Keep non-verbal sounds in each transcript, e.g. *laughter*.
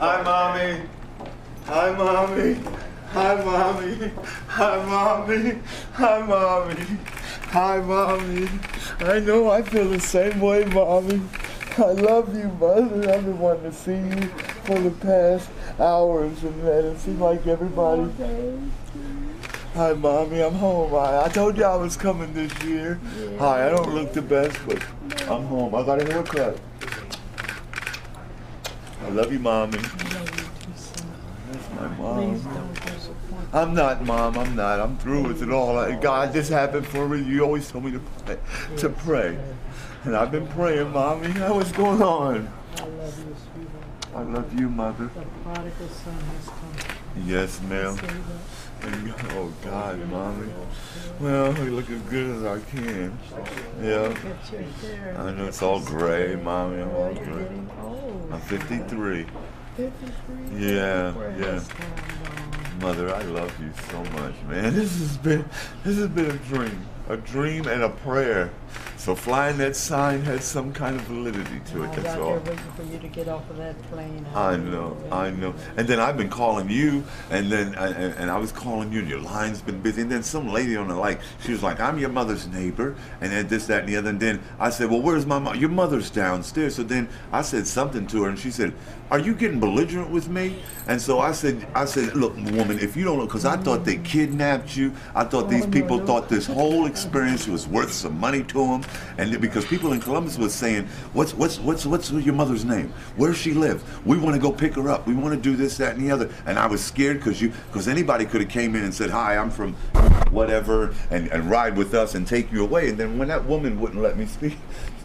Hi, mommy. Hi, mommy. Hi, mommy. Hi, mommy. Hi, mommy. Hi, mommy. I know I feel the same way, mommy. I love you, mother. I've been wanting to see you for the past hours, and man, it seems like everybody. Oh, Hi, mommy. I'm home. I, I told you I was coming this year. Hi, I don't look the best, but I'm home. I got a haircut. I love you, mommy. That's my mom. I'm not, mom. I'm not. I'm through with it all. I- God, this happened for me. You always told me to pray, to pray, and I've been praying, mommy. What's going on? I love you, sweetheart. I love you, mother. The prodigal son has come. Yes, ma'am. And- Oh God, mommy. Well, we look as good as I can. Yeah. Look at your hair. I know it's all gray, mommy. I'm all gray. I'm 53. 53. Yeah, yeah. has time gone? Mother, I love you so much, man. This has been this has been a dream. A dream and a prayer. So flying that sign had some kind of validity to I it, was that's out all. waiting for you to get off of that plane. I know, I know. And then I've been calling you, and then I, and, and I was calling you, and your line's been busy. And then some lady on the like, she was like, "I'm your mother's neighbor," and then this, that, and the other. And then I said, "Well, where's my mom? Your mother's downstairs." So then I said something to her, and she said, "Are you getting belligerent with me?" And so I said, "I said, look, woman, if you don't know, because I thought they kidnapped you. I thought oh, these Oh, no, people thought this whole experience was worth some money to them, and because people in Columbus was saying, "What's what's what's what's your mother's name? Where she live? We want to go pick her up. We want to do this, that, and the other." And I was scared because you because anybody could have came in and said, "Hi, I'm from whatever," and and ride with us and take you away. And then when that woman wouldn't let me speak.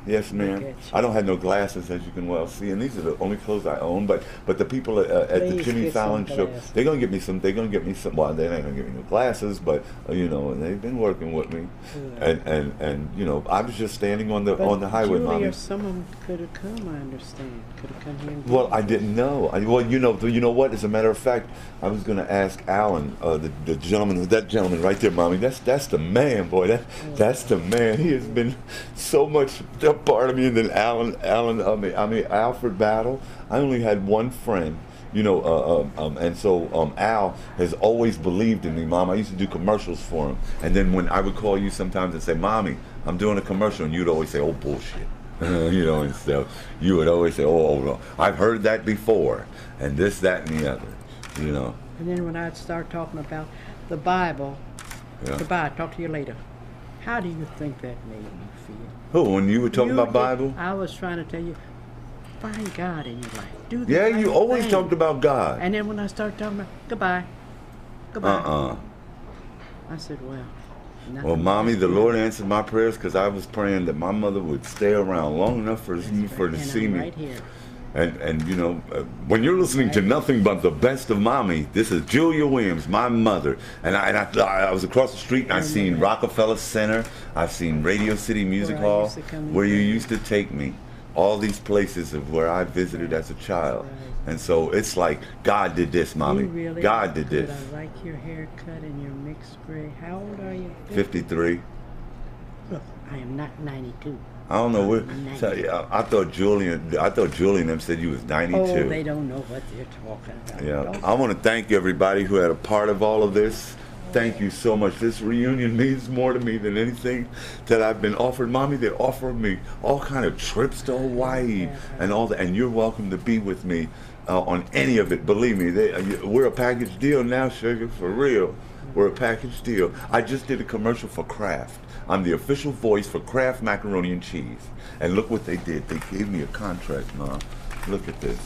Yes, ma'am. I don't have no glasses, as you can well see, and these are the only clothes I own. But but the people at, uh, at the Jimmy Fallon show, they're gonna get me some. They're gonna get me some. Well, they ain't gonna give me no glasses, but uh, you know, and they've been working with me, Good. and and and you know, I was just standing on the But on the highway, Julie mommy. someone could have come, I understand. Could have come here and Well, I didn't know. I, well, you know, you know what? As a matter of fact, I was going to ask Alan, uh, the, the gentleman, that gentleman right there, mommy. That's that's the man, boy. That that's the man. He has been so much a part of me. And then Alan, Alan, I mean, I mean Alfred Battle. I only had one friend. You know, uh, um, um, and so um, Al has always believed in me, Mom. I used to do commercials for him, and then when I would call you sometimes and say, "Mommy, I'm doing a commercial," and you'd always say, "Oh, bullshit." *laughs* you know, and stuff. You would always say, "Oh, oh, no, I've heard that before," and this, that, and the other. You know. And then when I'd start talking about the Bible, Yeah. goodbye, talk to you later. How do you think that made me feel? Who? When you were talking You about did- Bible? I was trying to tell you, find God in your life. Do the Yeah, right you always thing. talked about God. And then when I started talking about goodbye, goodbye, Uh-uh. I said, well. Well, mommy, the. Lord answered my prayers because I was praying that my mother would stay around long enough for for to and see I'm me. right here. And and you know, uh, when you're listening to nothing but the best of mommy, this is Julia Williams, my mother. And I and I, I was across the street and I seen Rockefeller Center. I've seen Radio City Music Where Hall, used to come and where you used to take me. All these places of where I visited as a child. Right. And so it's like God did this, mommy. Really God did good. this. I like your haircut and your mixed gray. How old are you? 53. Look, I am not 92. I don't know where. So, yeah, I thought Julian. I thought Julian them said you was 92. Oh, they don't know what they're talking about. Yeah, Don't- I want to thank everybody who had a part of all of this. Thank you so much. This reunion *laughs* means more to me than anything that I've been offered. Mommy, they offered me all kind of trips to Hawaii and all that, and you're welcome to be with me uh, on any of it. Believe me, they, uh, we're a package deal now, sugar, for real. We're a package deal. I just did a commercial for Kraft. I'm the official voice for Kraft macaroni and cheese. And look what they did. They gave me a contract, Mom. Look at this.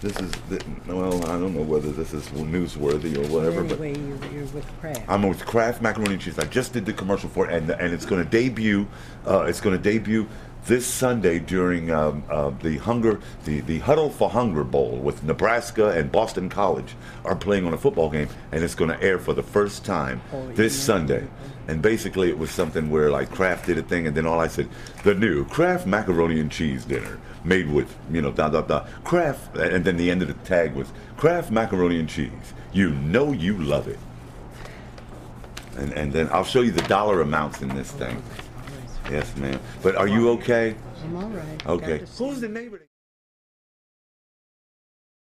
This is, the, well, I don't know whether this is newsworthy or whatever, but Anyway, you're, you're with Kraft. I'm with Kraft macaroni and cheese. I just did the commercial for it, and and it's going to debut. Uh, it's going to debut this Sunday during um, uh, the Hunger, the the Huddle for Hunger Bowl with Nebraska and Boston College are playing on a football game, and it's going to air for the first time Oh, this yeah. Sunday. And basically, it was something where like Kraft did a thing, and then all I said, the new Kraft macaroni and cheese dinner made with you know da da da Kraft, and then the end of the tag was Kraft macaroni and cheese. You know you love it. And and then I'll show you the dollar amounts in this thing. Yes, ma'am. But are you okay? I'm all right. Okay. Who's the neighbor?